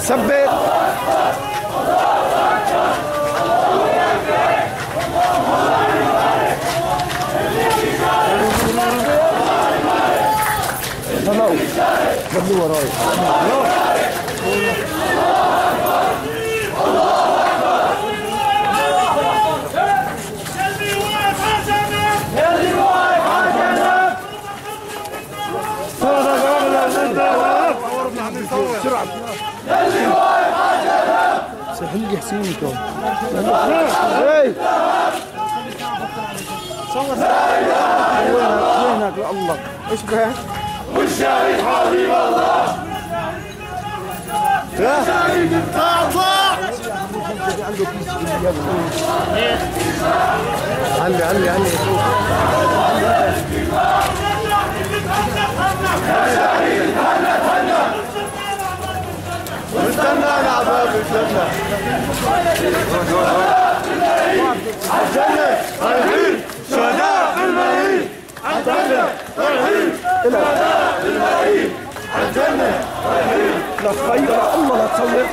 ثبت طلعوا خلوا وراي سهل لي حسين أنتم اي صور وينك يا الله إيش بك والشهيد حبيب الله يا علي علي علي استنى يا عباب استنى. رايحين شهداء بالملايين الجنة رايحين شهداء بالملايين الجنة رايحين لا تخير الله لا تصور